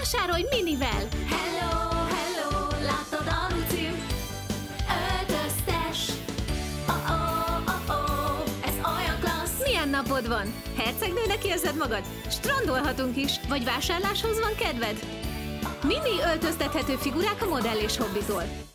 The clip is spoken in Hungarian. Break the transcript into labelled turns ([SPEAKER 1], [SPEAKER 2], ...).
[SPEAKER 1] Vásárolj Minivel!
[SPEAKER 2] Hello, hello, láttad a lucim? Öltöztes. Oh, oh, oh, oh, ez olyan klassz.
[SPEAKER 1] Milyen napod van? Hercegnőnek érzed magad? Strandolhatunk is, vagy vásárláshoz van kedved? Mini öltöztethető figurák a modell és hobbitól.